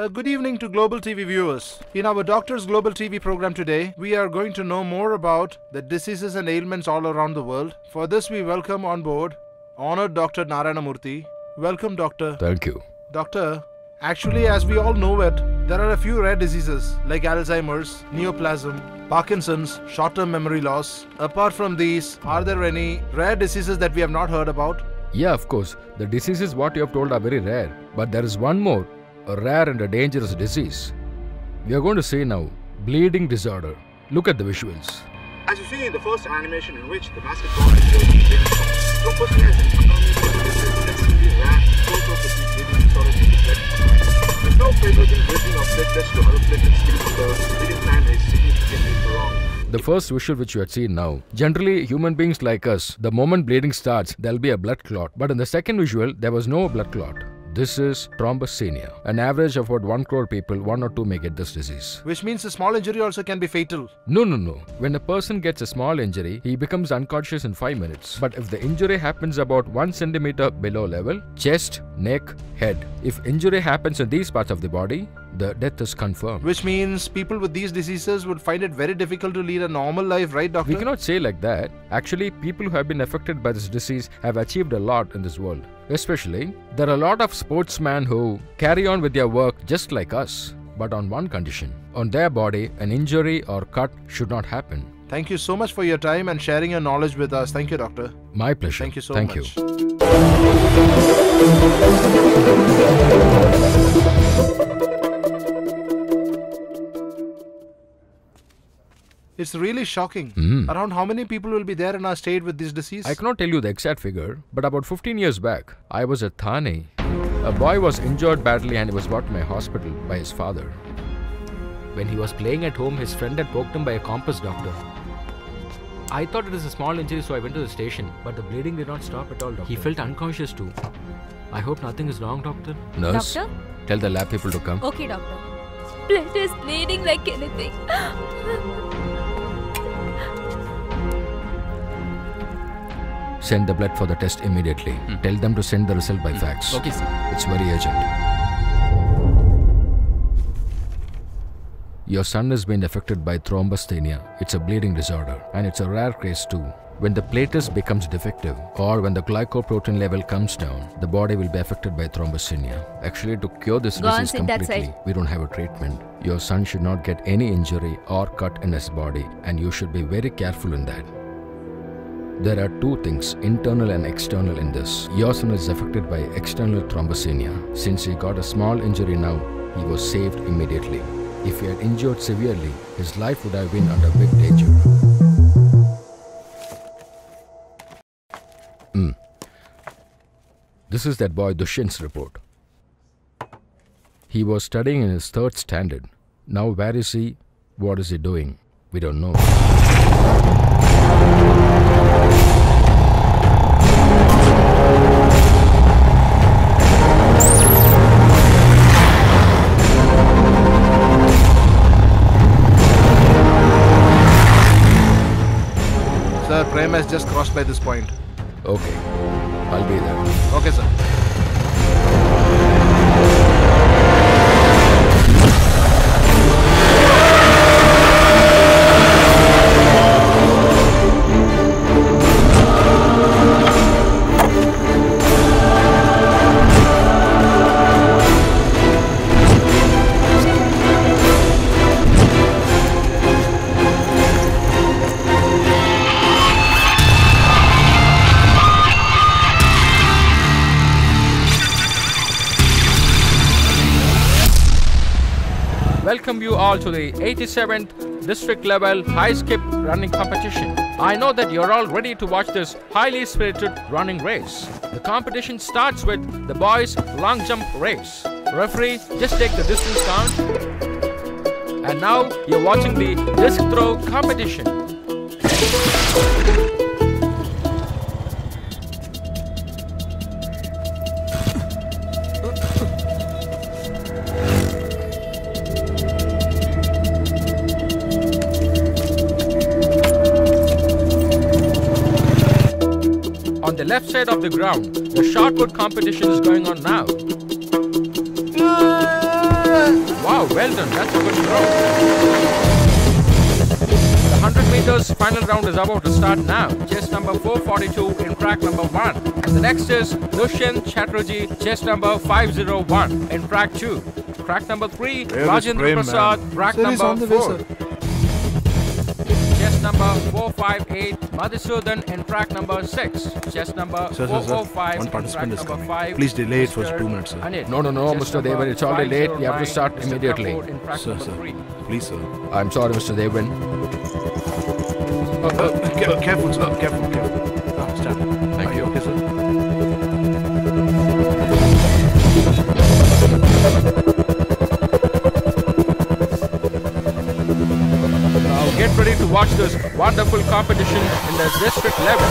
Uh, good evening to Global TV viewers. In our Doctors Global TV program today, we are going to know more about the diseases and ailments all around the world. For this, we welcome on board honored Dr. Narayana Murthy. Welcome, Doctor. Thank you. Doctor, actually, as we all know it, there are a few rare diseases like Alzheimer's, neoplasm, Parkinson's, short term memory loss. Apart from these, are there any rare diseases that we have not heard about? Yeah, of course. The diseases what you have told are very rare. But there is one more, a rare and a dangerous disease. We are going to see now bleeding disorder. Look at the visuals. As you see in the first animation in which the basketball is played in big Thrombosis has an extremely rare source of the bleeding disorder in the blood. There's no favorable bridging of platelets to other platelets because the bleeding time is significantly prolonged. The first visual which you had seen now. Generally, human beings like us, the moment bleeding starts, there'll be a blood clot. But in the second visual, there was no blood clot. This is thrombasthenia. An average of about 1 crore people, 1 or 2 may get this disease. Which means a small injury also can be fatal. No, no, no. When a person gets a small injury, he becomes unconscious in 5 minutes. But if the injury happens about 1 centimeter below level, chest, neck, head, if injury happens in these parts of the body, the death is confirmed. Which means people with these diseases would find it very difficult to lead a normal life, right, doctor? We cannot say like that. Actually, people who have been affected by this disease have achieved a lot in this world. Especially, there are a lot of sportsmen who carry on with their work just like us, but on one condition. On their body, an injury or cut should not happen. Thank you so much for your time and sharing your knowledge with us. Thank you, doctor. My pleasure. Thank you so Thank much. you. It's really shocking. Mm. Around how many people will be there in our state with this disease? I cannot tell you the exact figure, but about 15 years back, I was at Thane. A boy was injured badly and he was brought to my hospital by his father. When he was playing at home, his friend had poked him by a compass doctor. I thought it was a small injury, so I went to the station, but the bleeding did not stop at all, doctor. He felt unconscious too. I hope nothing is wrong, doctor. Nurse, Doctor? tell the lab people to come. Okay, doctor. Blood is bleeding like anything. Send the blood for the test immediately. Hmm. Tell them to send the result by hmm. fax. Okay, sir. It's very urgent. Your son has been affected by thrombasthenia. It's a bleeding disorder and it's a rare case too. When the platelets becomes defective or when the glycoprotein level comes down, the body will be affected by thrombasthenia. Actually, to cure this Go disease completely, we don't have a treatment. Your son should not get any injury or cut in his body and you should be very careful in that. There are two things, internal and external in this. Your son is affected by external thrombasthenia. Since he got a small injury now, he was saved immediately. If he had injured severely, his life would have been under big danger. Hmm. This is that boy Dushyant's report. He was studying in his third standard. Now where is he? What is he doing? We don't know. Sir, Prem has just crossed by this point. Okay, I'll be there. Okay, sir. All to the 87th district level high skip running competition. I know that you're all ready to watch this highly spirited running race. The competition starts with the boys long jump race. Referee, just take the distance count. And now you're watching the disc throw competition. Left side of the ground, the shot put competition is going on now. Wow, well done. That's a good throw. The 100 meters final round is about to start now. Chest number 442 in track number 1. And the next is Dushyant Chatterjee, chest number 501 in track 2. Track number 3, Where is Rajendra Prem, man? Prasad, track Sir, number the way, 4. sir. Chest number 458, Madhusudan in track number 6. Chest number Sir, sir, sir. One participant track is number coming. 5. Please delay it for two minutes, sir. Anil. No, no, no, Chest Mr. Devan, it's already late. We have to start Mr. immediately. Prabhu in track Sir, sir. three. Please, sir. I'm sorry, Mr. Devan. Uh, ca- careful, sir. Careful, careful. Ah, stand. Watch this wonderful competition in the district level.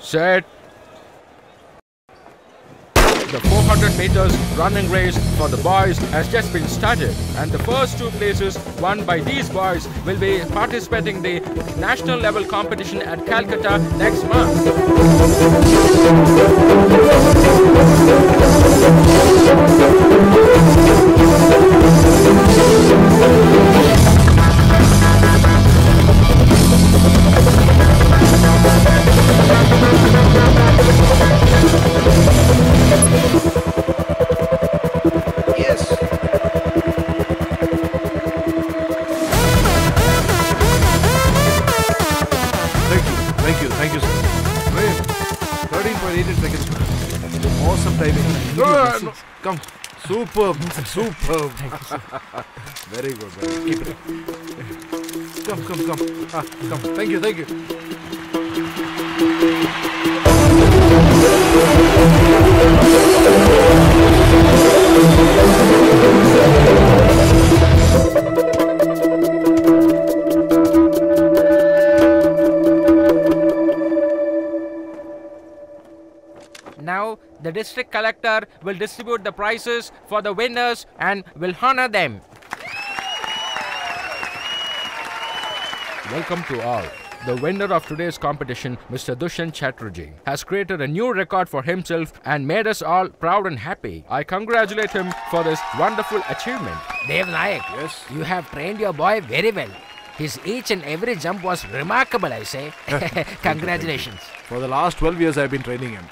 Set. The 400 meters running race for the boys has just been started, and the first two places won by these boys will be participating the national level competition at Calcutta next month. Yes. Superb, superb. very good, very. Keep it up. Come, come, come. Ah, come. Thank you, thank you. Now, the district collector will distribute the prizes for the winners and will honor them. Welcome to all. The winner of today's competition, Mr. Dushyant Chatterjee, has created a new record for himself and made us all proud and happy. I congratulate him for this wonderful achievement. Dev Nayak, Yes. you have trained your boy very well. His each and every jump was remarkable, I say. Congratulations. For the last 12 years, I've been training him.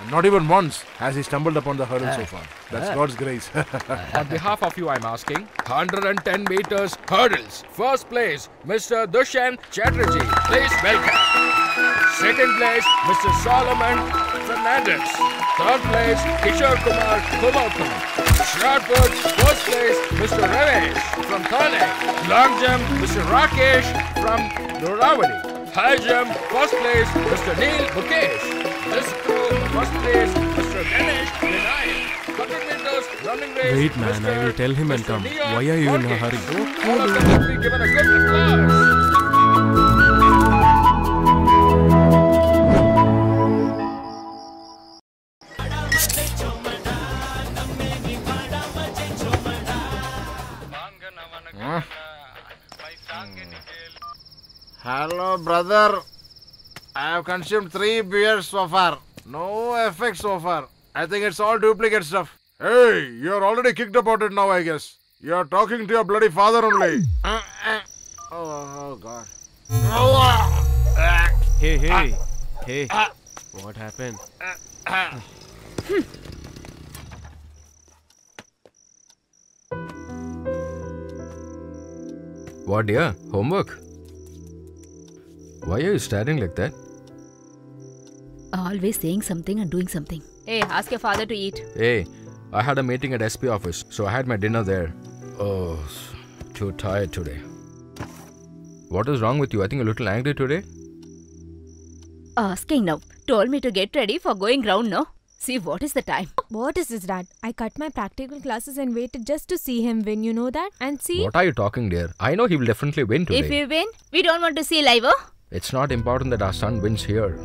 And not even once has he stumbled upon the hurdle so eh. far. That's eh. God's grace. Eh. On behalf of you, I'm asking 110 meters hurdles. First place, Mr. Dushyant Chatterjee. Please welcome. Second place, Mr. Solomon Fernandez. Third place, Kishore Kumar Kumokun. Shot put, first place, Mr. Ramesh from Thane. Long jump, Mr. Rakesh from Doravadi. High jump, first place, Mr. Neil Mukesh. Wait, man, I will tell him and come. Why are you in a hurry? Hello, brother. I have consumed three beers so far. No effect so far. I think it's all duplicate stuff. Hey, you're already kicked about it now, I guess. You're talking to your bloody father only. Uh, uh. Oh, oh, God. Hey, hey, uh, hey. Uh, uh. What happened? Hmm. What, dear? Homework? Why are you staring like that? Always saying something and doing something. Hey, ask your father to eat. Hey, I had a meeting at SP office, so I had my dinner there. Oh, too tired today. What is wrong with you? I think you're a little angry today. Asking now. Told me to get ready for going round, no? See, what is the time? What is this, Dad? I cut my practical classes and waited just to see him win, you know that? And see? What are you talking, dear? I know he will definitely win today. If we win, we don't want to see live, oh? It's not important that our son wins here.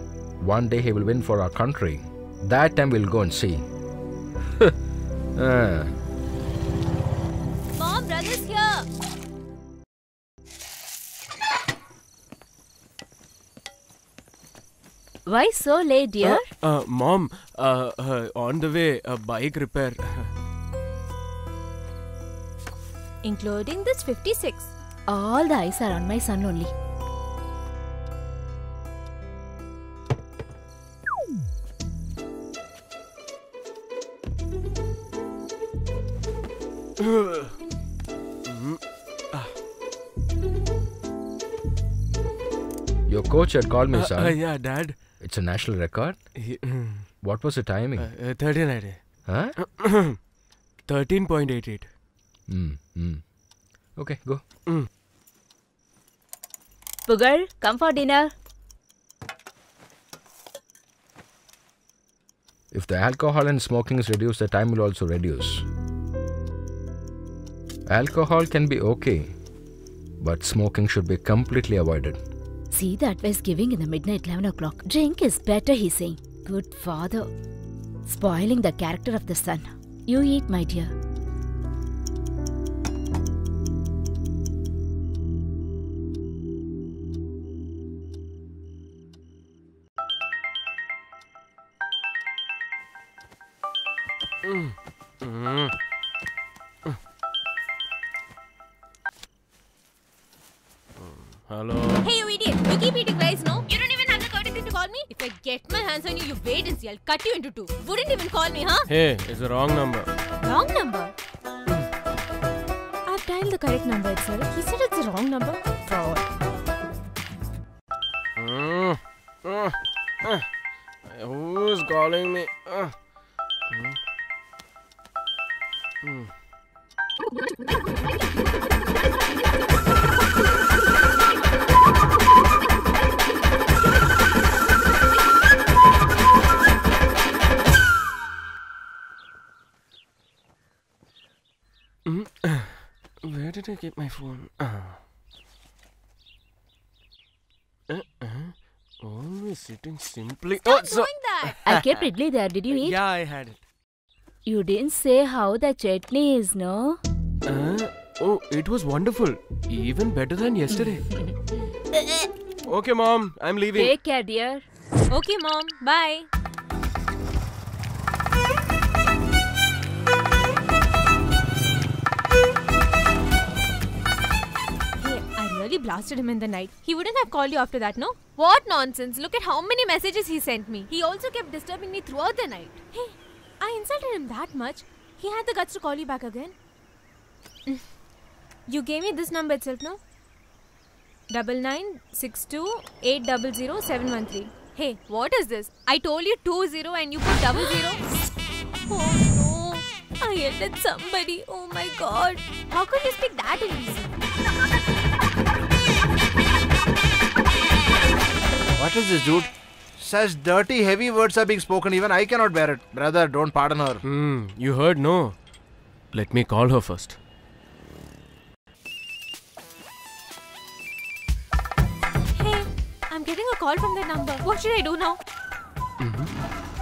One day he will win for our country. That time we'll go and see. Ah. Mom, brother's here. Why so late, dear? Uh, mom, uh, uh, on the way, a bike repair. Including this 56. All the eyes are on my son only. Your coach had called me, Uh, son. uh, yeah, dad. It's a national record. What was the timing? uh, 39. huh? 13.88. Hmm. Hmm. Okay, go. Pugar, come for dinner. If the alcohol and smoking is reduced, the time will also reduce. Alcohol can be okay, but smoking should be completely avoided. See the advice giving in the midnight 11 o'clock. Drink is better, he's saying. Good father. Spoiling the character of the son. You eat, my dear. Mm, mm. Hello. Hey, you idiot! You keep eating rice, no? You don't even have the courtesy to call me? If I get my hands on you, you wait and see. I'll cut you into two. Wouldn't even call me, huh? Hey, it's a wrong number. Wrong number. I've dialed the correct number itself. He said it's the wrong number. Fraud. Mm. Uh, uh. Who's calling me? Did I get my phone? Ah. Uh, uh, always sitting simply. Oh, so. Doing that. I kept idli there. Did you eat? Yeah, I had it. You didn't say how the chutney is, no? Uh, oh, it was wonderful. Even better than yesterday. okay, mom, I'm leaving. Take care, dear. Okay, mom. Bye. Really blasted him in the night. He wouldn't have called you after that, no? What nonsense! Look at how many messages he sent me. He also kept disturbing me throughout the night. Hey, I insulted him that much. He had the guts to call you back again. Mm. You gave me this number itself, no? Double nine six two eight double zero seven one three. Hey, what is this? I told you two zero and you put double zero. Oh no! I at somebody. Oh my god! How could you speak that English? What is this, dude? Such dirty, heavy words are being spoken. Even I cannot bear it. Brother, don't pardon her. Hmm, you heard, no? Let me call her first. Hey, I'm getting a call from that number. What should I do now? number you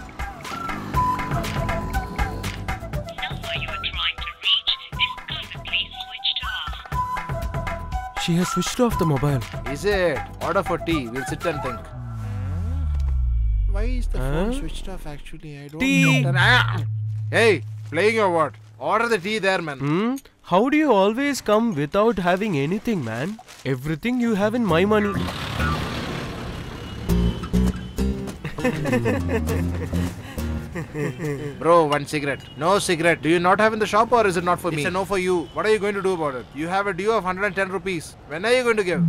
She has switched off the mobile. Is it? Order for tea. We'll sit and think. Why is the phone switched off actually? I don't Tea. get Ah! Hey, playing or what? Order the tea there, man. Hmm? How do you always come without having anything, man? Everything you have in my money. Bro, one cigarette. No cigarette. Do you not have in the shop or is it not for me? It's a no for you. What are you going to do about it? You have a due of 110 rupees. When are you going to give?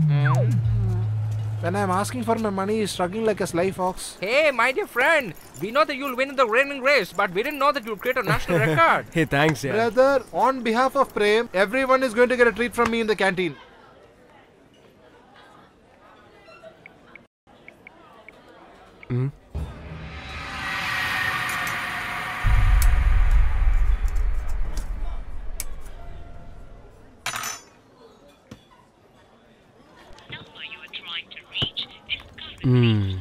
When I'm asking for my money, he's struggling like a sly fox. Hey, my dear friend, we know that you'll win the running race, but we didn't know that you'll create a national record. Hey, thanks, yeah. Brother, on behalf of Prem, everyone is going to get a treat from me in the canteen. Hmm? Hmm.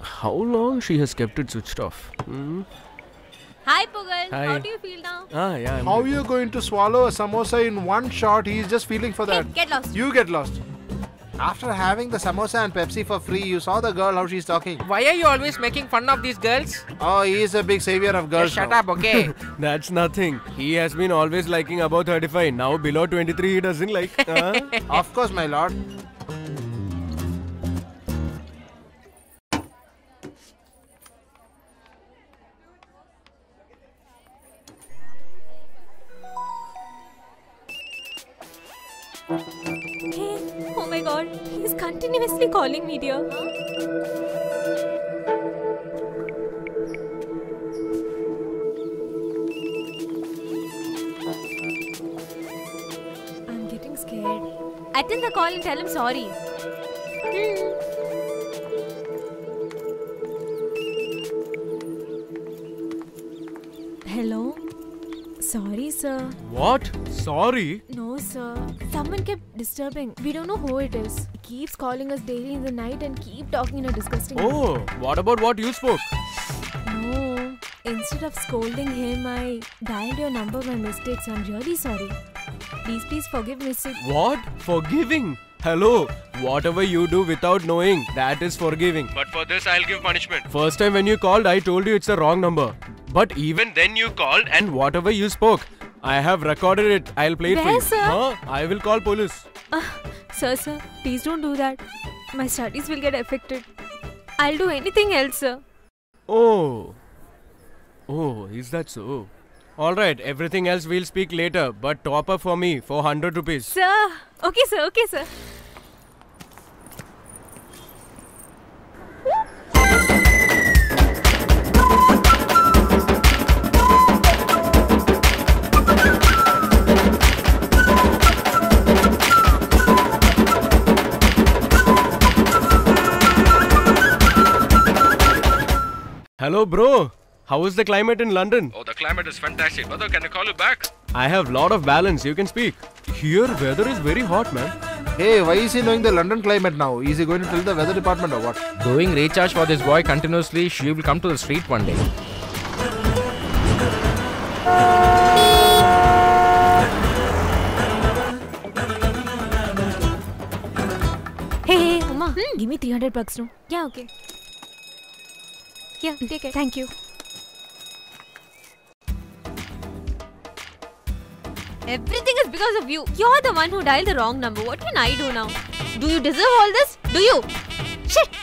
How long she has kept it switched off? Hmm. Hi, Pugal. Hi. How do you feel now? Ah, yeah. I'm How good. you going to swallow a samosa in one shot? He's just feeling for Hey, that. get lost. You get lost. After having the samosa and Pepsi for free, you saw the girl how she's talking. Why are you always making fun of these girls? Oh, he is a big savior of girls. Just shut now. up, okay? That's nothing. He has been always liking above 35. Now below 23 he doesn't like. Huh? Of course, my lord. My he's continuously calling me, dear. I'm getting scared. Attend the call and tell him sorry. Hmm. Hello? Sorry, sir. what? Sorry? No, sir. Someone kept disturbing. We don't know who it is. He keeps calling us daily in the night and keep talking in a disgusting way. Oh, what about what you spoke? No. Instead of scolding him, I dialed your number by mistake, so I'm really sorry. Please, please forgive me, sir. What? Forgiving? Hello. Whatever you do without knowing, that is forgiving. But for this, I'll give punishment. First time when you called, I told you it's the wrong number. But even then, you called and whatever you spoke, I have recorded it. I'll play it for Where, you. sir? Huh? I will call police. Sir, sir, please don't do that. My studies will get affected. I'll do anything else, sir. Oh. Oh, is that so? Alright, everything else we'll speak later, but top up for me, 400 rupees. Sir. Okay, sir. Okay, sir. Hello, bro. How is the climate in London? Oh, the climate is fantastic. Brother, can I call you back? I have lot of balance, you can speak. Here, weather is very hot, man. Hey, why is he knowing the London climate now? Is he going to tell the weather department or what? Doing recharge for this boy continuously, she will come to the street one day. Hey, hey, Uma, hmm? give me 300 bucks now. Yeah, okay. Yeah, take it. Thank you. Everything is because of you. You're the one who dialed the wrong number. What can I do now? Do you deserve all this? Do you? Shit!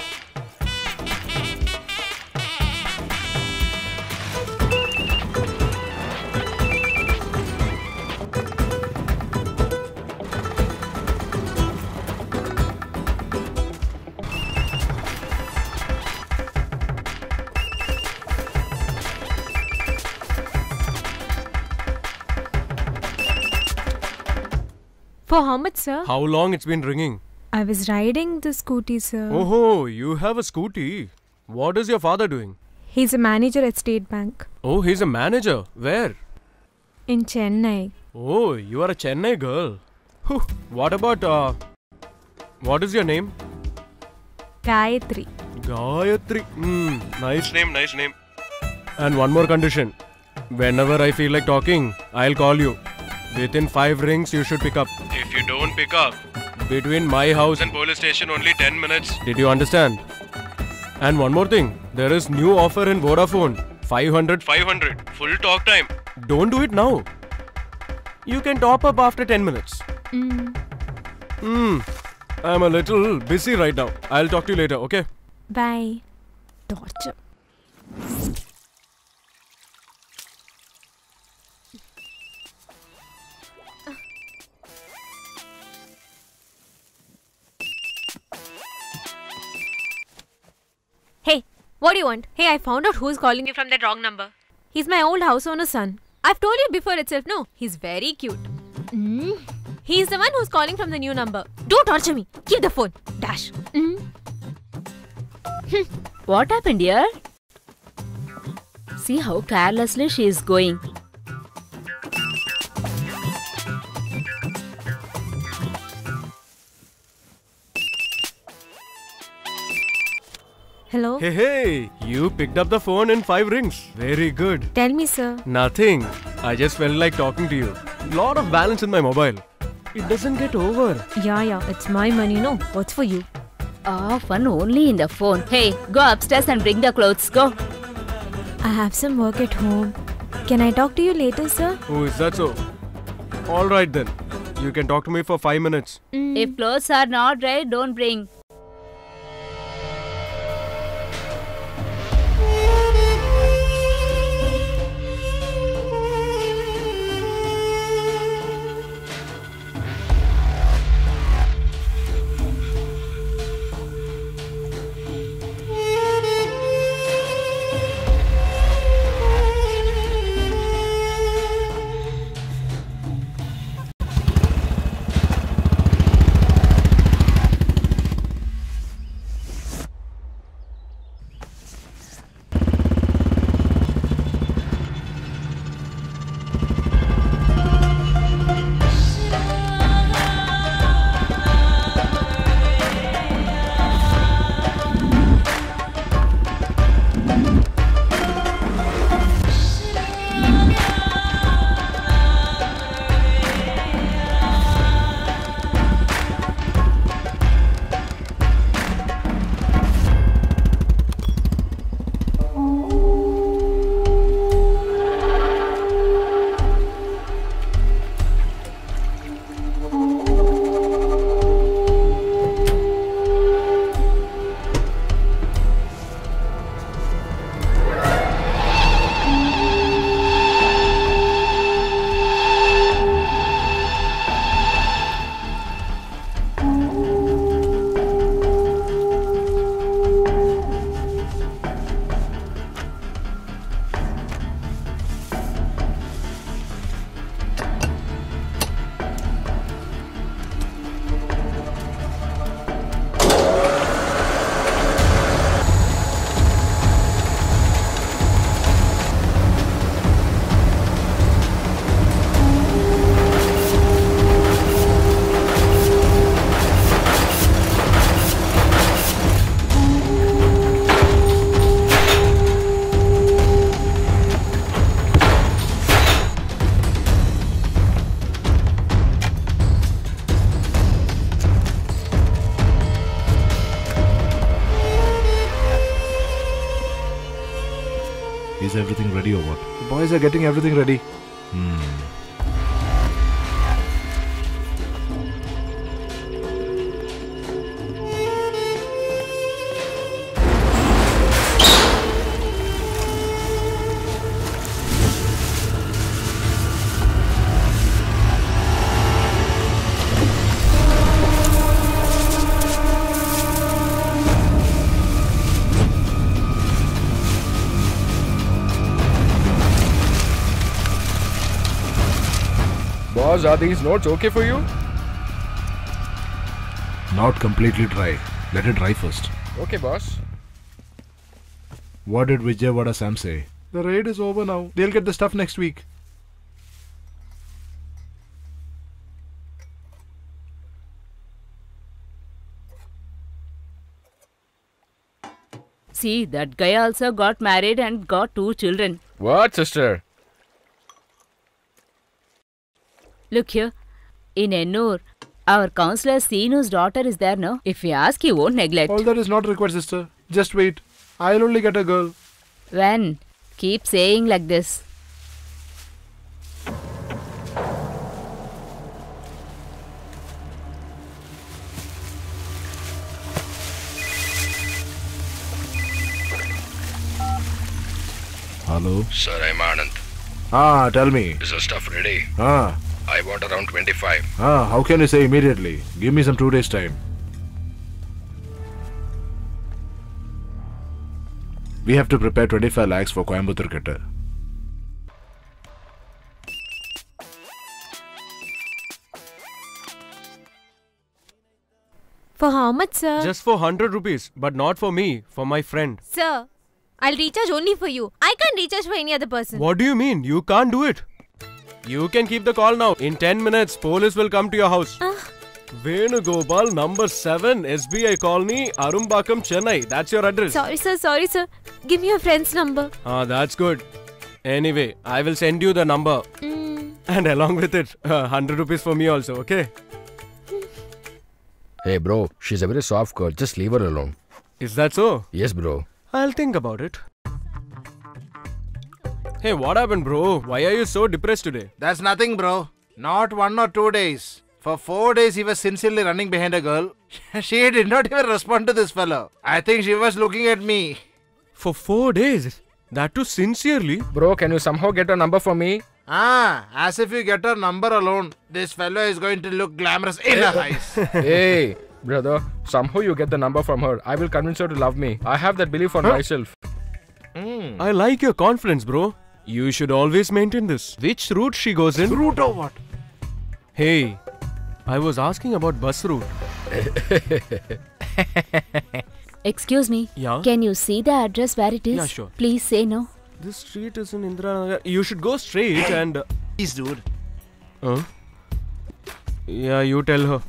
For how much, sir? How long it's been ringing? I was riding the scooty, sir. Oh, you have a scooty. What is your father doing? He's a manager at State Bank Oh, he's a manager. Where? in Chennai. Oh, you are a Chennai girl. Whew. What about, uh, what is your name? Gayatri. Gayatri. Hmm, nice name, nice name. And one more condition. Whenever I feel like talking, I'll call you. Within five rings, you should pick up. If you don't pick up, between my house and police station, only 10 minutes. Did you understand? And one more thing. There is new offer in Vodafone. 500 500 full talk time. Don't do it now. You can top up after 10 minutes. Mm. Hmm. I'm a little busy right now. I'll talk to you later, okay? Bye. Torture. Hey, what do you want? Hey, I found out who's calling you from that wrong number. He's my old house owner's son. I've told you before itself, no? He's very cute. Mm. He's the one who's calling from the new number. Don't torture me. Keep the phone. Dash. Mm. What happened, here? See how carelessly she is going. Hello? Hey, hey, you picked up the phone in five rings. Very good. Tell me, sir. Nothing. I just felt like talking to you. Lot of balance in my mobile. It doesn't get over. Yeah, yeah, it's my money, no? What's for you? Ah, fun only in the phone. Hey, go upstairs and bring the clothes. Go. I have some work at home. Can I talk to you later, sir? Oh, is that so? Alright then. You can talk to me for five minutes. If clothes are not dry, don't bring. Are getting everything ready. Are these notes okay for you? Not completely dry. Let it dry first. Okay, boss. What did Vijay Vijayawada Sam say? The raid is over now. They'll get the stuff next week. See, that guy also got married and got two children. What, sister? Look here. In Ennur, our counselor Seenu's daughter is there now. If we ask, he won't neglect. All that is not required, sister. Just wait. I'll only get a girl. When? Keep saying like this. Hello? Sir, I'm Anand. Ah, tell me. Is the stuff ready? Ah, I want around 25. ah, how can you say immediately? Give me some two days' time. We have to prepare 25 lakhs for Coimbatore Ketta. For how much, sir? Just for 100 rupees, but not for me, for my friend. Sir, I'll recharge only for you. I can't recharge for any other person. What do you mean? You can't do it. You can keep the call now. In 10 minutes, police will come to your house. Ah, Venugopal, number 7, SBI Colony, Arumbakkam, Chennai. That's your address. Sorry, sir. Sorry, sir. Give me your friend's number. Ah, that's good. Anyway, I will send you the number. Mm. And along with it, uh, 100 rupees for me also, okay? Hey, bro, she's a very soft girl. Just leave her alone. Is that so? Yes, bro. I'll think about it. Hey, what happened, bro? Why are you so depressed today? That's nothing, bro. Not one or two days. For four days, he was sincerely running behind a girl. she did not even respond to this fellow. I think she was looking at me. For four days? That too sincerely? Bro, can you somehow get a number for me? Ah, as if you get her number alone. This fellow is going to look glamorous in her eyes. hey, brother, somehow you get the number from her. I will convince her to love me. I have that belief on Huh? myself. I like your confidence, bro. You should always maintain this. Which route she goes in? Route or what? Hey, I was asking about bus route. Excuse me. Yeah? Can you see the address where it is? Yeah, sure. Please say no. This street is in Indira You should go straight and. uh, Please, dude. Huh? Yeah, you tell her.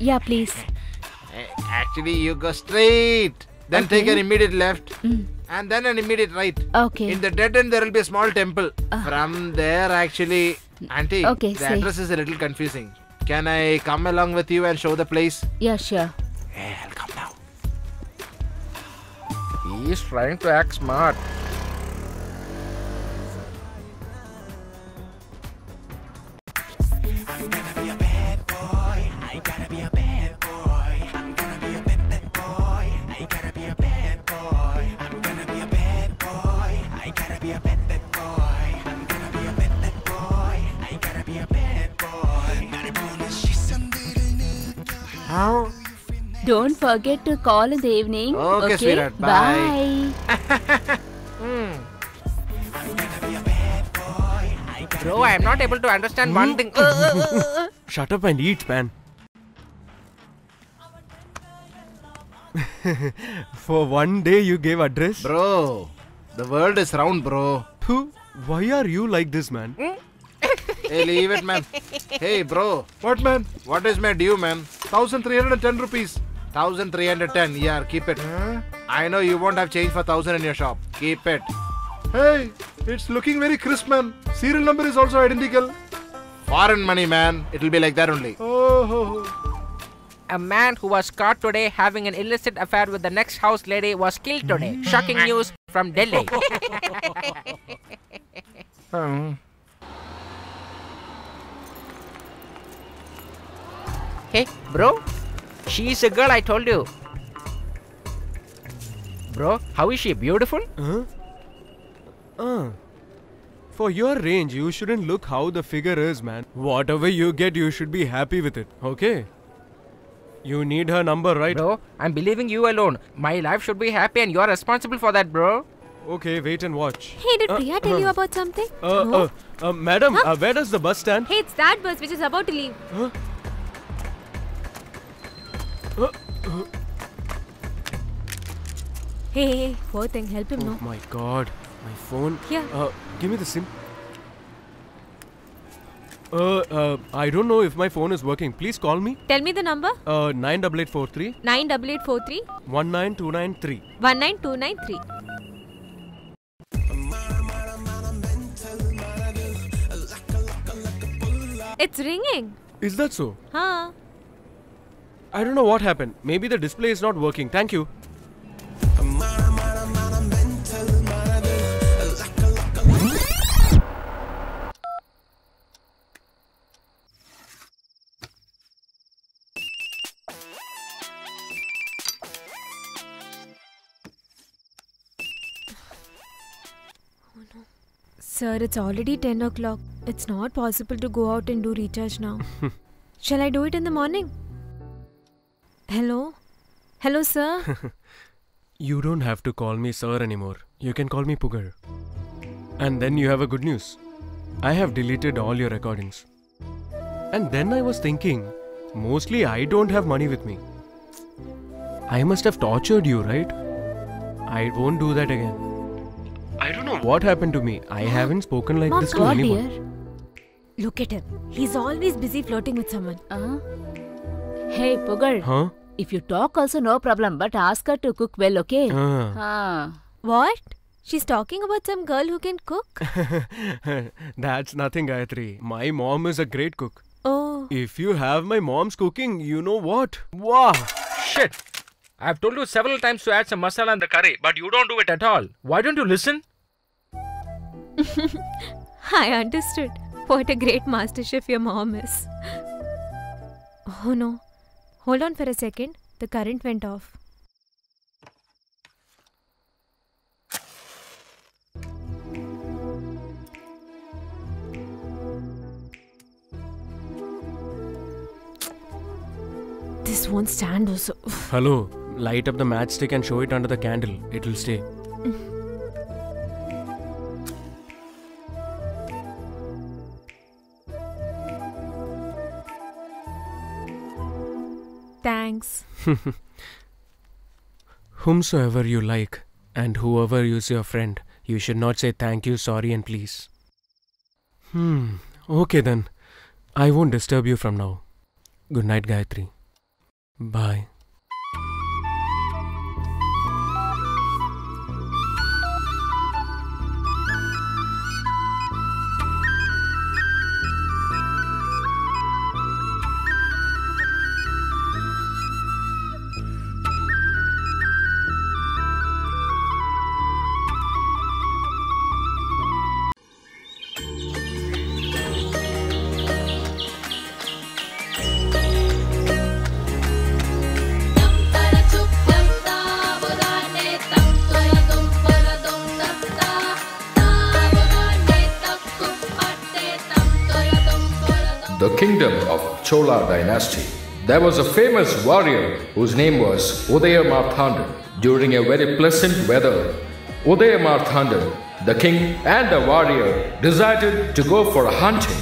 Yeah, please. Actually, you go straight. Then take an immediate left. Mm. And then an immediate right. Okay. In the dead end, there will be a small temple. From there, actually, Auntie, Okay, the say. address is a little confusing. Can I come along with you and show the place? Yeah, sure. Hey, I'll come now. He is trying to act smart. How? Don't forget to call in the evening. Okay, sweetheart. Bye. Bye. Hmm. Bro, I am not able to understand one hmm. thing. Uh, uh, uh, Shut up and eat, man. For one day you gave address? Bro, the world is round, bro. Phew, why are you like this, man? Hmm? Hey, leave it, man. Hey, bro. What, man? What is my due, man? 1310 rupees. 1310. Yeah, keep it. I know you won't have change for 1000 in your shop. Keep it. Hey, it's looking very crisp, man. Serial number is also identical. Foreign money, man. It'll be like that only. Oh. A man who was caught today having an illicit affair with the next house lady was killed today. Shocking news from Delhi. Hmm. Hey, bro. She's a girl I told you. Bro, how is she? Beautiful? Huh? Uh. For your range, you shouldn't look how the figure is, man. Whatever you get, you should be happy with it, okay? You need her number, right? Bro, I'm believing you alone. My life should be happy and you're responsible for that, bro. Okay, wait and watch. Hey, did Uh, Priya tell uh, you about something? Uh, no? uh, uh, madam, Huh? uh, where does the bus stand? Hey, it's that bus which is about to leave. Huh? Hey, poor thing, help him, oh no? my god, my phone. Here. Uh, give me the SIM. Uh, uh, I don't know if my phone is working. Please call me. Tell me the number. Uh, 98843 98843 19293. 19293. It's ringing. Is that so? Huh? I don't know what happened. Maybe the display is not working. Thank you. Sir, it's already 10 o'clock. It's not possible to go out and do recharge now. Shall I do it in the morning? Hello? Hello, sir? You don't have to call me sir anymore. You can call me Pugar. And then you have a good news. I have deleted all your recordings. And then I was thinking, mostly I don't have money with me. I must have tortured you, right? I won't do that again. I don't know what happened to me. I haven't spoken like Mom, this to what, anyone. dear? Look at him. He's always busy flirting with someone. Uh? Hey, Pugal. Huh? If you talk also no problem, but ask her to cook well, okay? Ah. What? She's talking about some girl who can cook? That's nothing, Gayatri. My mom is a great cook. Oh. If you have my mom's cooking, you know what? Wow! Shit! I've told you several times to add some masala in the curry, but you don't do it at all. Why don't you listen? I understood. What a great master chef your mom is. Oh no. Hold on for a second. The current went off. This won't stand also. Hello. Light up the matchstick and show it under the candle. It'll stay. Thanks. Whomsoever you like, and whoever is your friend, you should not say thank you, sorry, and please. Hmm. Okay then. I won't disturb you from now. Good night, Gayatri. Bye. Chola dynasty. There was a famous warrior whose name was Udaya Marthandan. During a very pleasant weather, Udaya Marthandan, the king and the warrior, decided to go for a hunting.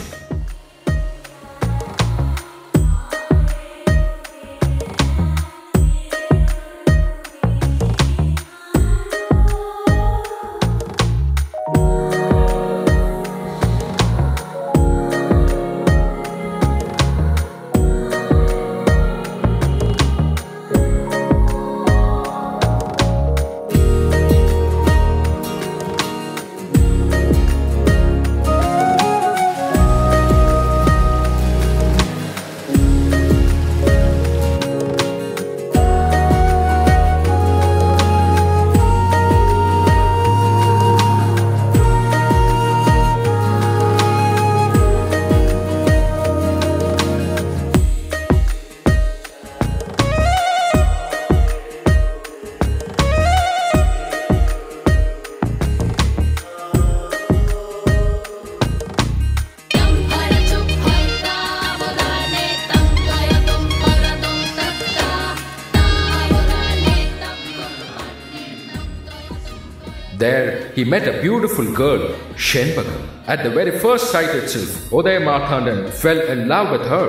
Met a beautiful girl, Shenpagal. At the very first sight itself, Marthandan fell in love with her.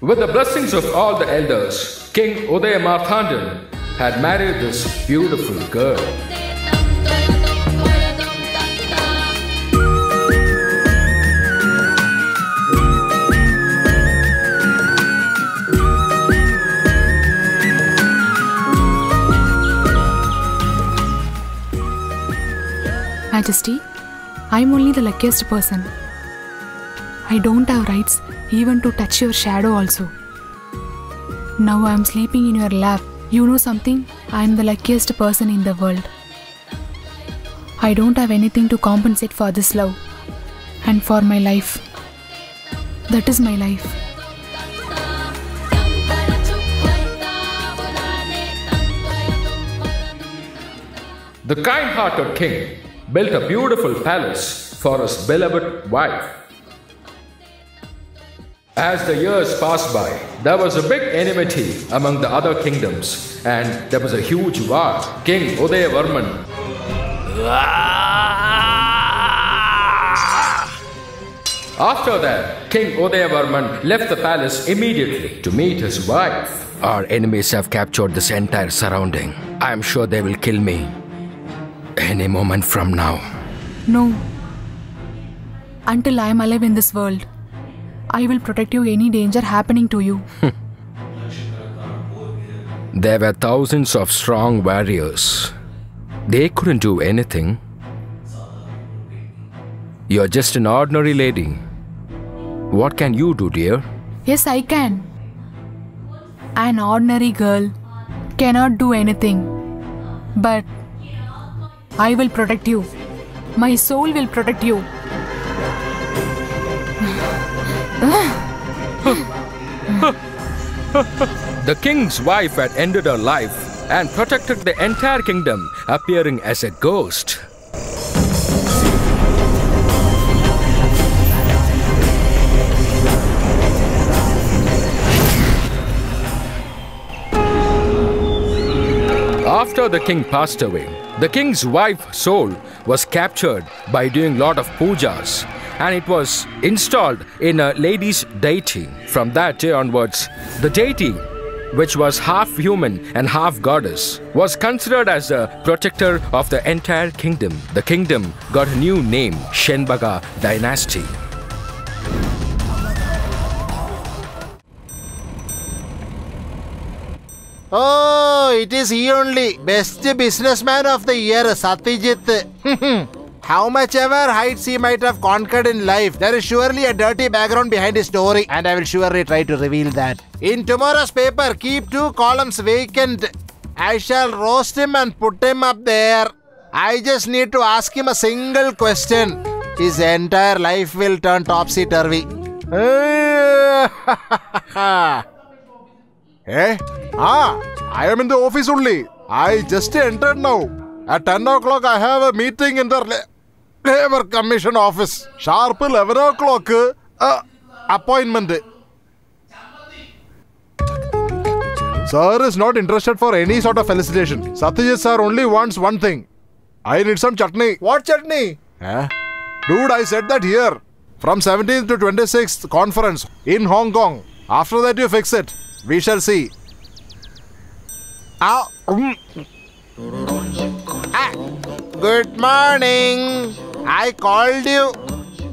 With the blessings of all the elders, King Marthandan had married this beautiful girl. Majesty, I'm only the luckiest person. I don't have rights even to touch your shadow also. Now I'm sleeping in your lap. You know something? I'm the luckiest person in the world. I don't have anything to compensate for this love and for my life. That is my life. The kind hearted king built a beautiful palace for his beloved wife. As the years passed by, there was a big enmity among the other kingdoms, and there was a huge war. King Udayavarman After that, King Udayavarman left the palace immediately to meet his wife. Our enemies have captured this entire surrounding. I am sure they will kill me any moment from now. No. Until I am alive in this world, I will protect you any danger happening to you. There were thousands of strong warriors. They couldn't do anything. You're just an ordinary lady. What can you do, dear? Yes, I can. An ordinary girl cannot do anything. But I will protect you. My soul will protect you. The king's wife had ended her life and protected the entire kingdom, appearing as a ghost. After the king passed away, the king's wife soul was captured by doing lot of pujas and it was installed in a lady's deity. From that day onwards, the deity, which was half human and half goddess, was considered as the protector of the entire kingdom. The kingdom got a new name, Shenbaga dynasty. Oh, it is he only. Best businessman of the year, Satyajit. How much ever heights he might have conquered in life, there is surely a dirty background behind his story, and I will surely try to reveal that. In tomorrow's paper, keep two columns vacant. I shall roast him and put him up there. I just need to ask him a single question. His entire life will turn topsy turvy. Eh? Ah, I am in the office only. I just entered now. At 10 o'clock, I have a meeting in the la- Labor Commission office. Sharp 11 o'clock, uh, appointment. Sir is not interested for any sort of felicitation. Satyajit sir only wants one thing. I need some chutney. What chutney? Eh? Dude, I said that here. From 17th to 26th conference in Hong Kong. After that, you fix it. We shall see. Ah, mm. Ah, good morning. I called you,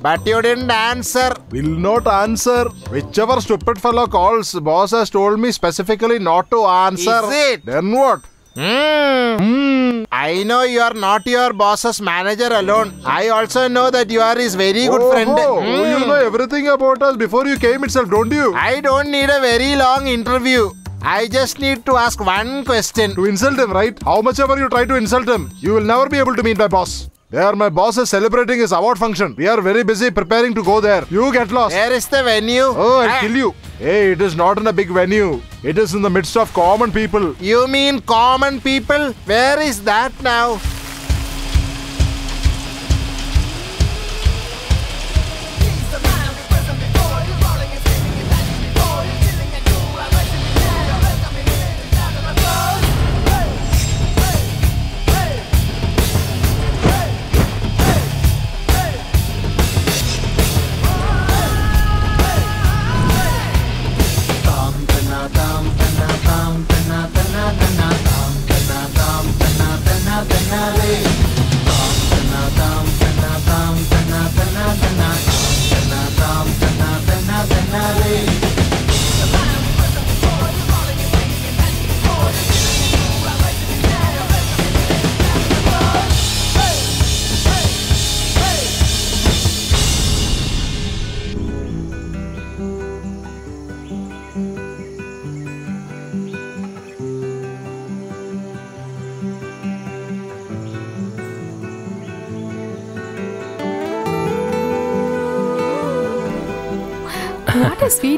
but you didn't answer. Will not answer. Whichever stupid fellow calls, boss has told me specifically not to answer. Is it? Then what? Hmm. I know you are not your boss's manager alone. I also know that you are his very good friend. Oh, Hmm. You know everything about us before you came itself, don't you? I don't need a very long interview. I just need to ask one question. To insult him, right? How much ever you try to insult him, you will never be able to meet my boss. There, my boss is celebrating his award function. We are very busy preparing to go there. You get lost. Where is the venue? Oh, I'll Ah, kill you. Hey, it is not in a big venue. It is in the midst of common people. You mean common people? Where is that now?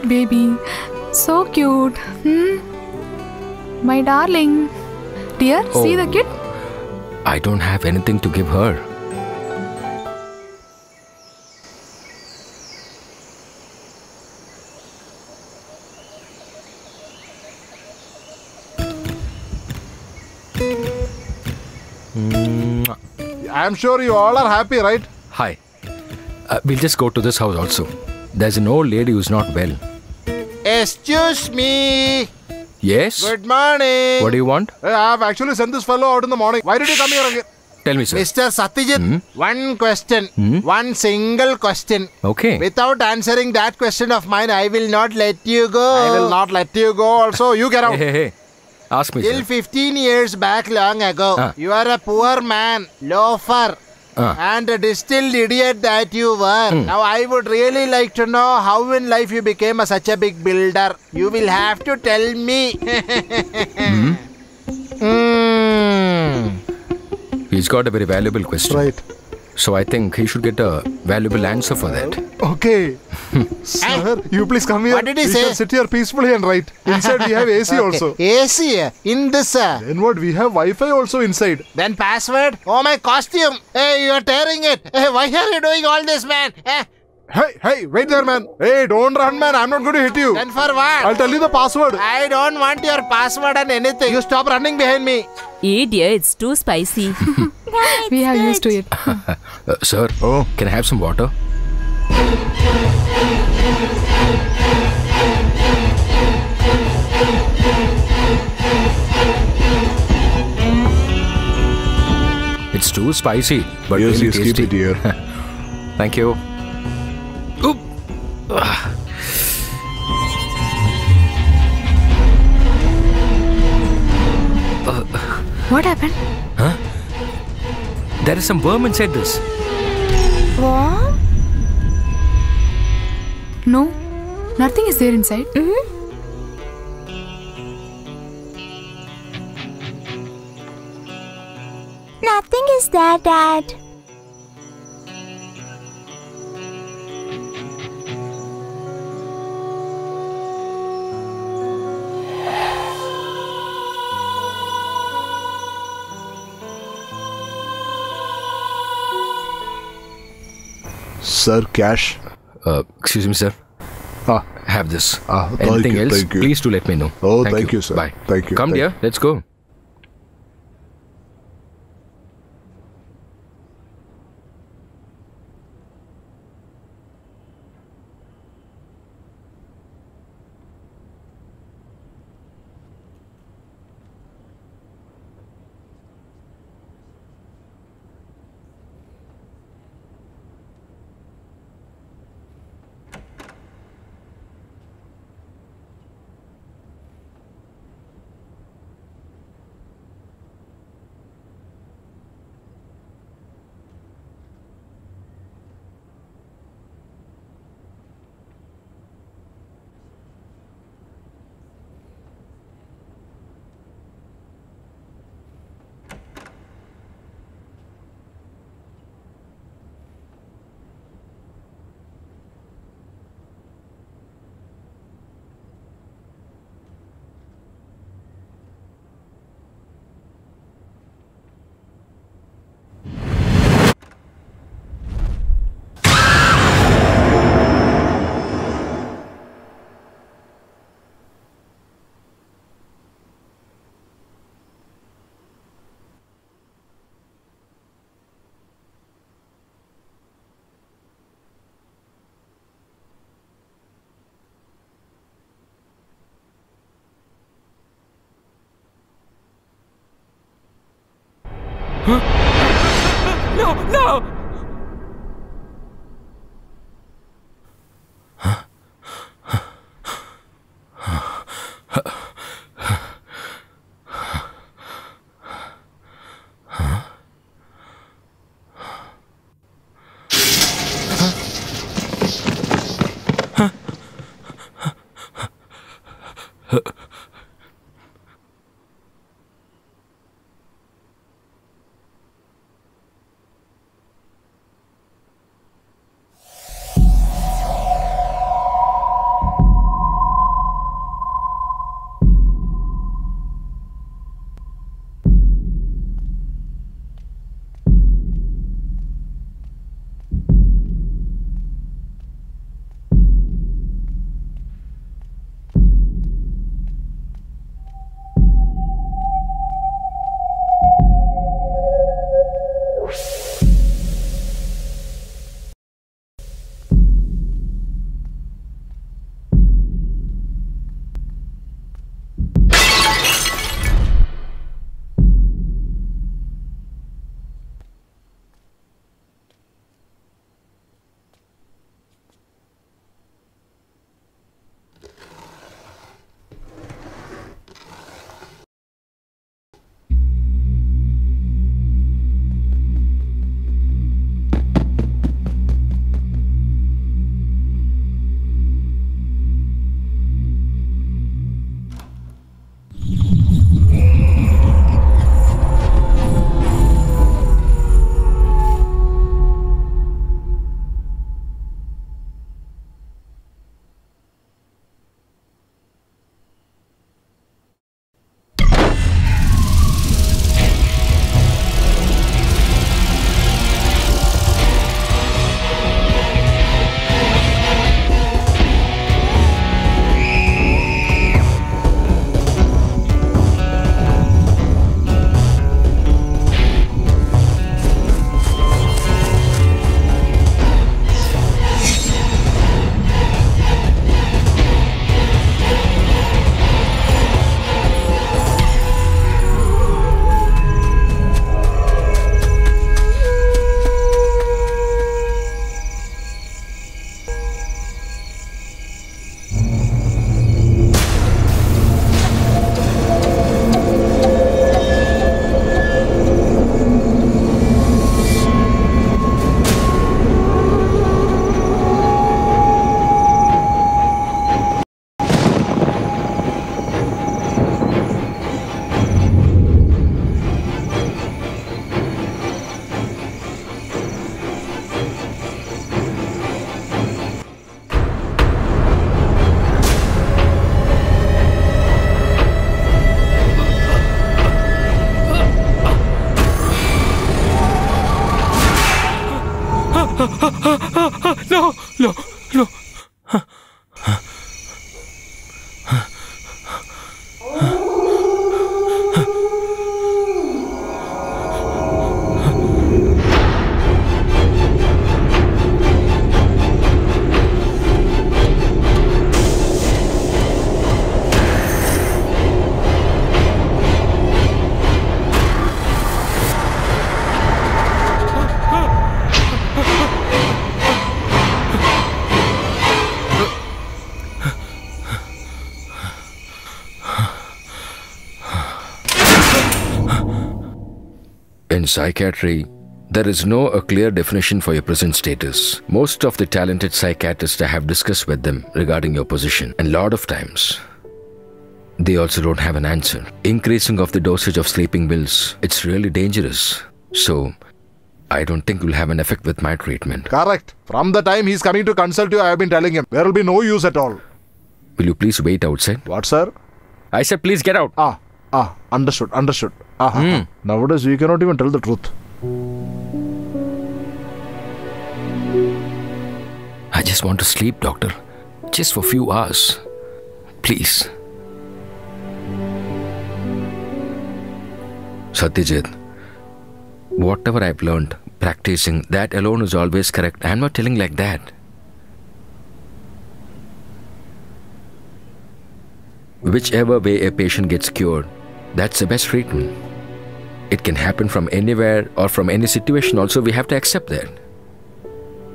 Baby. So cute. Hmm? My darling. Dear, see the kid? I don't have anything to give her. I am sure you all are happy, right? Hi. Uh, we'll just go to this house also. There's an old lady who's not well. Excuse me. Yes? Good morning. What do you want? I have actually sent this fellow out in the morning. Why did you come here again? Tell me, sir. Mr. Satyajit, one question. Hmm? One single question. Okay. Without answering that question of mine, I will not let you go. I will not let you go also. You get out. Hey, hey, hey. Ask me, Till sir. 15 years back long ago, Ah. you are a poor man, loafer. And a distilled idiot that you were. Hmm. Now, I would really like to know how in life you became a, such a big builder. You will have to tell me. Hmm? Hmm. He's got a very valuable question. Right. So I think he should get a valuable answer for that. Okay. Sir, you please come here. What did he we say? Can sit here peacefully and write. Inside we have AC Okay. also. AC in this. Uh. Then what? We have Wi-Fi also inside. Then password. Oh my costume. Hey, you are tearing it. Hey, why are you doing all this, man? Eh? Hey, hey, wait there, man. Hey, don't run, man. I'm not going to hit you. Then for what? I'll tell you the password. I don't want your password and anything. You stop running behind me. Idiot, it's too spicy. we are used to it. Uh, sir, oh. can I have some water? It's too spicy, but Yes, really yes, keep tasty. it here. Thank you. Oop. Uh, What happened? huh? There is some worm inside this. What? No, nothing is there inside. Hmm. Nothing is there, Dad. Sir, cash. Uh, excuse me, sir. Ah. Have this. Ah, thank Anything you, else? thank you. Please do let me know. Oh, thank you, sir. Bye. Thank you, Come, thank dear. Let's go. No, no! No, In psychiatry, there is no a clear definition for your present status. Most of the talented psychiatrists I have discussed with them regarding your position, and lot of times they also don't have an answer. Increasing of the dosage of sleeping pills, it's really dangerous. So I don't think will have an effect with my treatment. Correct. From the time he's coming to consult you, I have been telling him there will be no use at all. Will you please wait outside? What, sir? I said please get out. Ah, ah, understood, understood. Ah, ah. Nowadays, we cannot even tell the truth. I just want to sleep, doctor. Just for a few hours. Please. Satyajit, whatever I've learned, practicing, that alone is always correct. I'm not telling like that. Whichever way a patient gets cured, that's the best treatment. It can happen from anywhere or from any situation, also, we have to accept that.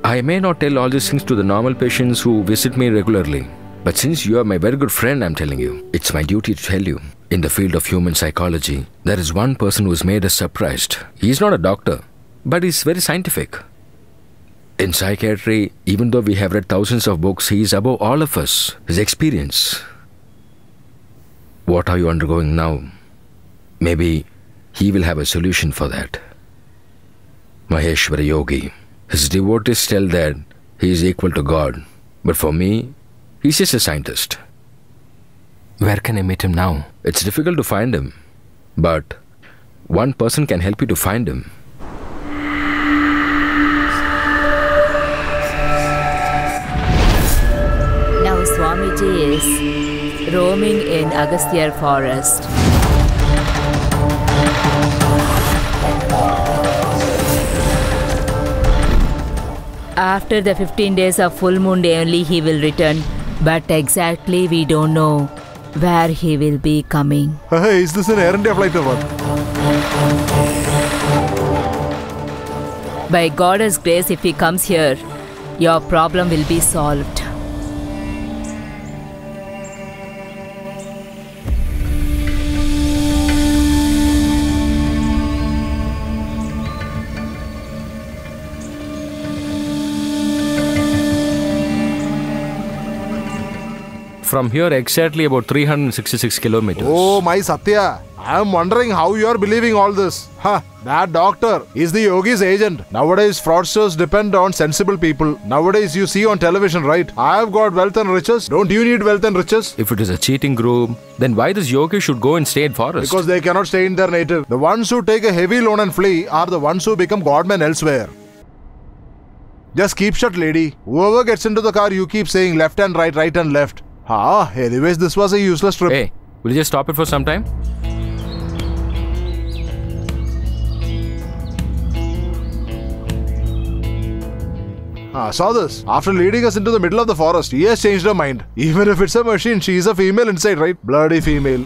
I may not tell all these things to the normal patients who visit me regularly, but since you are my very good friend, I'm telling you, it's my duty to tell you. In the field of human psychology, there is one person who's made us surprised. He's not a doctor, but he's very scientific. In psychiatry, even though we have read thousands of books, he is above all of us. His experience. What are you undergoing now? Maybe he will have a solution for that. Maheshwara Yogi. His devotees tell that he is equal to God, but for me, he's just a scientist. Where can I meet him now? It's difficult to find him, but one person can help you to find him. Now Swamiji is roaming in Agasthyar forest. After the 15 days of full moon day only he will return, but exactly we don't know where he will be coming. Hey, is this an Air India flight or what? By God's grace, if he comes here, your problem will be solved. From here, exactly about 366 kilometers. Oh, my Satya. I am wondering how you are believing all this. Huh, that doctor is the yogi's agent. Nowadays, fraudsters depend on sensible people. Nowadays, you see on television, right? I have got wealth and riches. Don't you need wealth and riches? If it is a cheating group, then why this yogi should go and stay in forest? Because they cannot stay in their native. The ones who take a heavy loan and flee are the ones who become godmen elsewhere. Just keep shut, lady. Whoever gets into the car, you keep saying left and right, right and left. Ah, anyways, this was a useless trip. Hey, will you just stop it for some time? Ah, saw this. After leading us into the middle of the forest, he has changed her mind. Even if it's a machine, she is a female inside, right? Bloody female.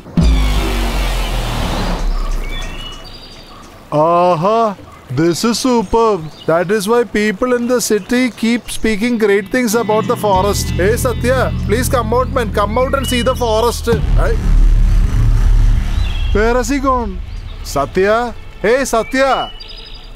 Aha! This is superb. That is why people in the city keep speaking great things about the forest. Hey Satya, please come out, man. Come out and see the forest. Hey. Where has he gone? Satya? Hey Satya!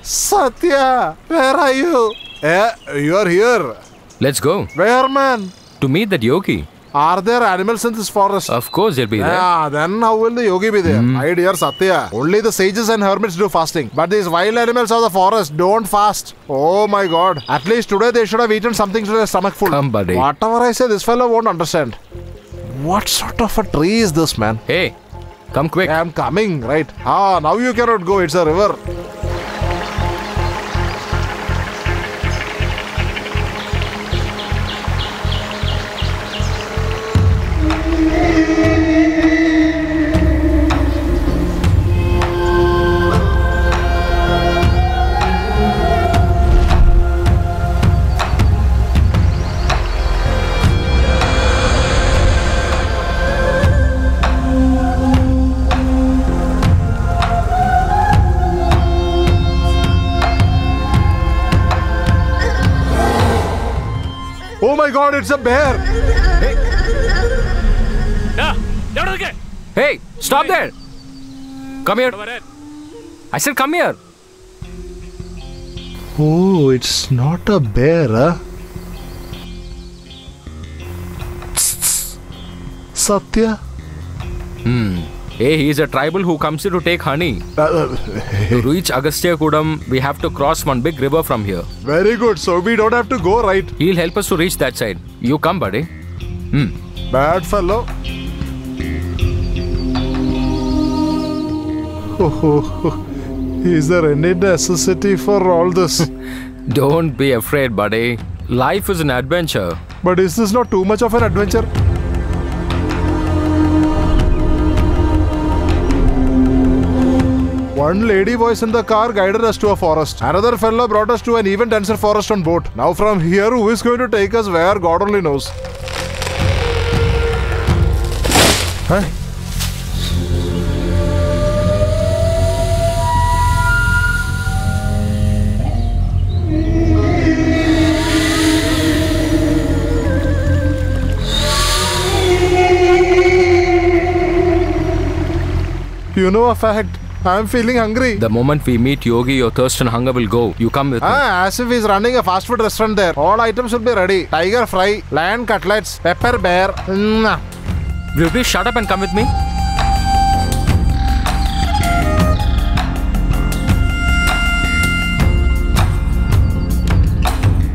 Satya! Where are you? Yeah, you are here. Let's go. Where, man? To meet that yogi. Are there animals in this forest? Of course, they'll be there. Yeah, then how will the yogi be there? My dear Satya, only the sages and hermits do fasting. But these wild animals of the forest don't fast. Oh my god. At least today they should have eaten something to their stomach full. Come, buddy. Whatever I say, this fellow won't understand. What sort of a tree is this, man? Hey, come quick. I'm coming, right? Ah, now you cannot go. It's a river. God, it's a bear! Hey, Hey, stop there! Come here. I said, come here. Oh, it's not a bear, huh? Satya? Hmm. Hey, he is a tribal who comes here to take honey. to reach Agastya Kudam, we have to cross one big river from here. Very good, so we don't have to go right. He'll help us to reach that side. You come, buddy. Hmm. Bad fellow. Oh, is there any necessity for all this? Don't be afraid, buddy. Life is an adventure. But is this not too much of an adventure? One lady voice in the car guided us to a forest. Another fellow brought us to an even denser forest on boat. Now from here, who is going to take us where God only knows? Huh? You know a fact. I'm feeling hungry. The moment we meet Yogi, your thirst and hunger will go. You come with me. Ah, as if he's running a fast food restaurant there. All items will be ready. Tiger fry, lamb cutlets, pepper bear. Will you please shut up and come with me?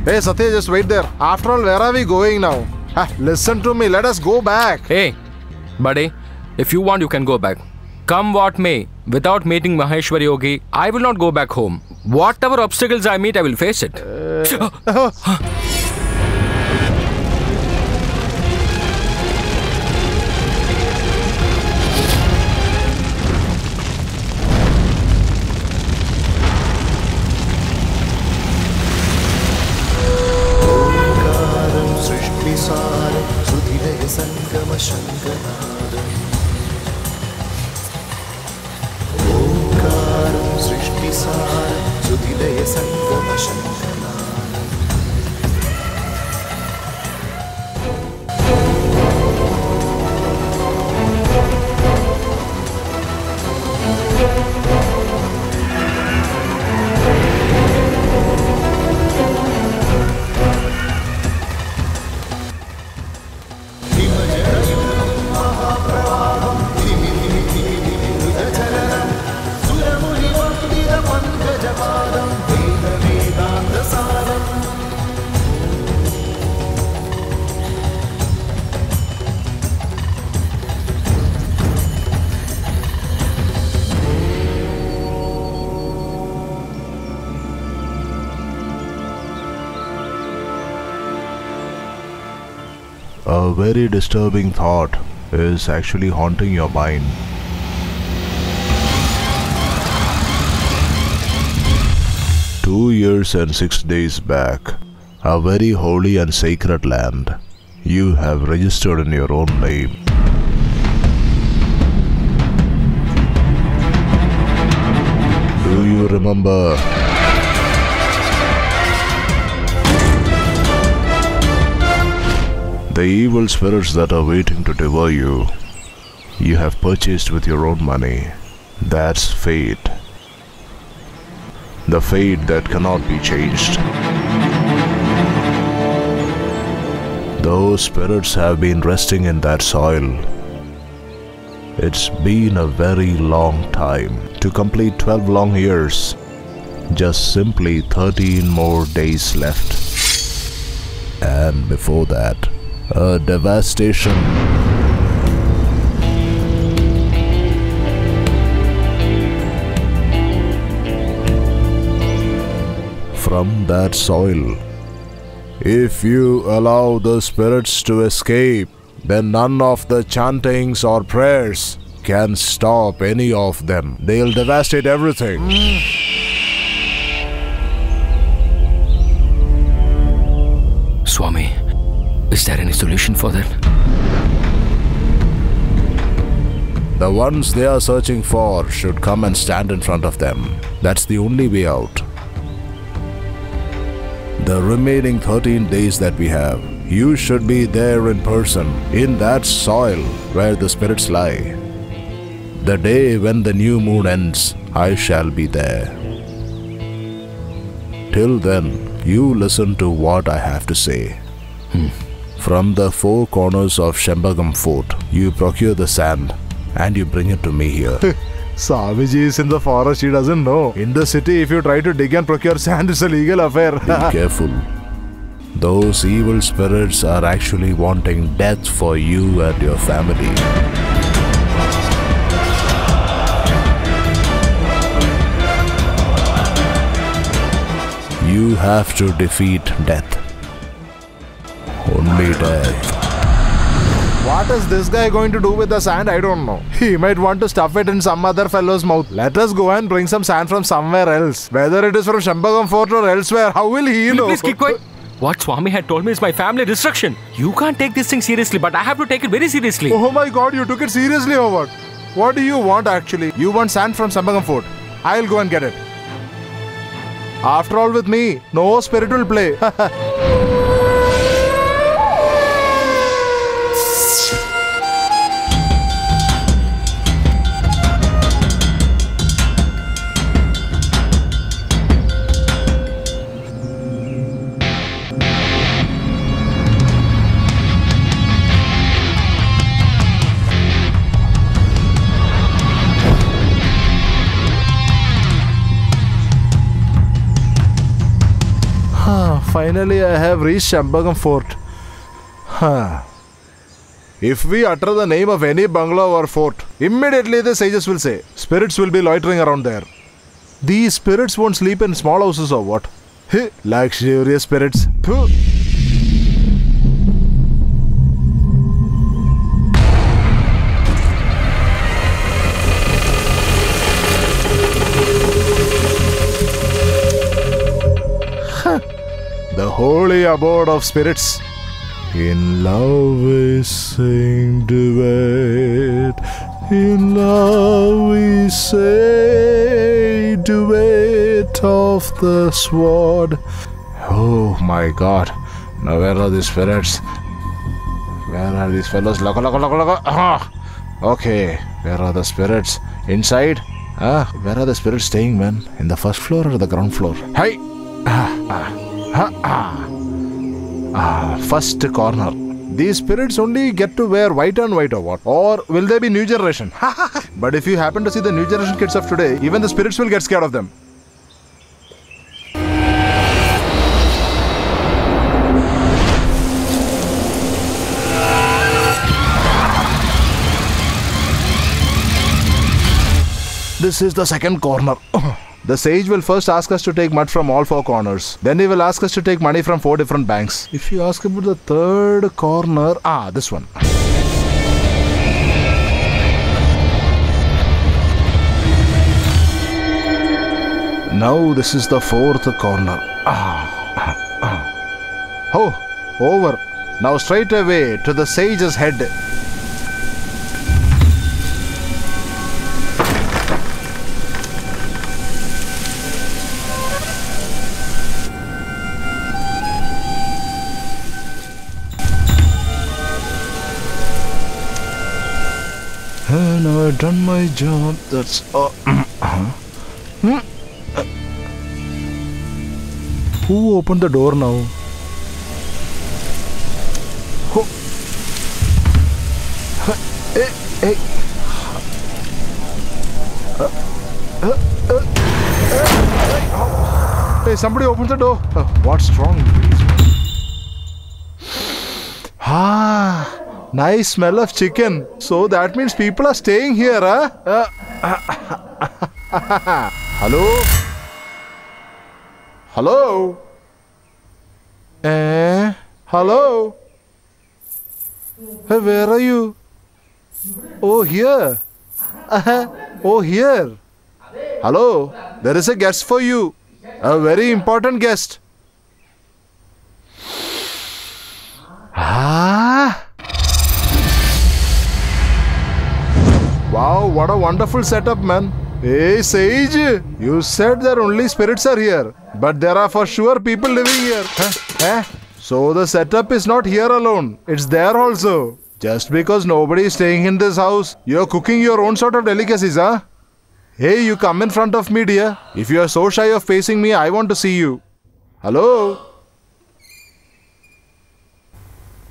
Hey Satya, just wait there. After all, where are we going now? Ah, listen to me. Let us go back. Hey, buddy, if you want, you can go back. Come what may, without meeting Maheshwar Yogi, I will not go back home. Whatever obstacles I meet, I will face it. Uh... very disturbing thought is actually haunting your mind. Two years and six days back, a very holy and sacred land you have registered in your own name. Do you remember? The evil spirits that are waiting to devour you, you have purchased with your own money. That's fate. The fate that cannot be changed. Those spirits have been resting in that soil. It's been a very long time. To complete 12 long years, just simply 13 more days left. And before that, a devastation. From that soil. If you allow the spirits to escape, then none of the chantings or prayers can stop any of them. They'll devastate everything. Mm. Is there any solution for that? The ones they are searching for should come and stand in front of them. That's the only way out. The remaining 13 days that we have, you should be there in person, in that soil where the spirits lie. The day when the new moon ends, I shall be there. Till then, you listen to what I have to say. Hmm. From the four corners of Shembagam Fort, you procure the sand and you bring it to me here. Swamiji is in the forest, he doesn't know. In the city, if you try to dig and procure sand, it's a legal affair. Be careful. Those evil spirits are actually wanting death for you and your family. You have to defeat death. Only death. What is this guy going to do with the sand? I don't know. He might want to stuff it in some other fellow's mouth. Let us go and bring some sand from somewhere else. Whether it is from Shambagam Fort or elsewhere, how will he Will you know? Please keep quiet. What Swami had told me is my family destruction. You can't take this thing seriously, but I have to take it very seriously. Oh my god, you took it seriously or what? What do you want actually? You want sand from Sambagam Fort. I'll go and get it. After all, with me, no spirit will play. Finally, I have reached Shambagam Fort. Huh. If we utter the name of any bungalow or fort, immediately the sages will say, spirits will be loitering around there. These spirits won't sleep in small houses or what? Luxurious spirits. Holy abode of spirits. In love we sing duet. In love we say duet of the sword. Oh my god. Now where are these spirits? Where are these fellows? Loco, loco, loco, loco. Ah. Okay. Where are the spirits? Inside? Ah, where are the spirits staying, man? In the first floor or the ground floor? Hey! Ah, ah, ah, ah. Ah, first corner. These spirits only get to wear white and white or what? Or will there be new generation? but if you happen to see the new generation kids of today, even the spirits will get scared of them. This is the second corner. The sage will first ask us to take mud from all four corners. Then he will ask us to take money from four different banks. If you ask about the third corner, ah, this one. Now this is the fourth corner. Ah, ah, ah. Oh, over. Now straight away to the sage's head. Now I've done my job. That's all. Who opened the door now? Who? Hey, hey. Hey, somebody opened the door. What's wrong? Ah, nice smell of chicken. So that means people are staying here, huh? Uh, Hello? Hello? Eh? Hello? Hey, where are you? Oh, here. Uh-huh. Oh, here. Hello? There is a guest for you. A very important guest. Ah. Wow, what a wonderful setup, man. Hey, Sage, you said that only spirits are here, but there are for sure people living here. Huh? Eh? So the setup is not here alone, it's there also. Just because nobody is staying in this house, you're cooking your own sort of delicacies, huh? Hey, you come in front of me, dear. If you are so shy of facing me, I want to see you. Hello?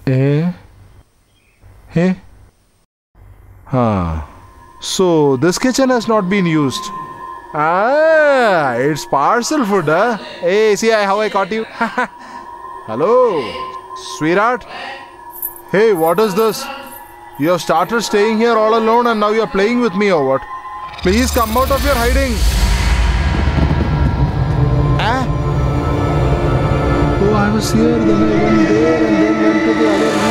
Eh? Hey? Huh. So, this kitchen has not been used. Ah, it's parcel food, huh? Hey, see how I caught you? Hello, sweetheart. Hey, what is this? You have started staying here all alone and now you are playing with me or what? Please come out of your hiding. Ah? Oh, I was here, and then went to the other.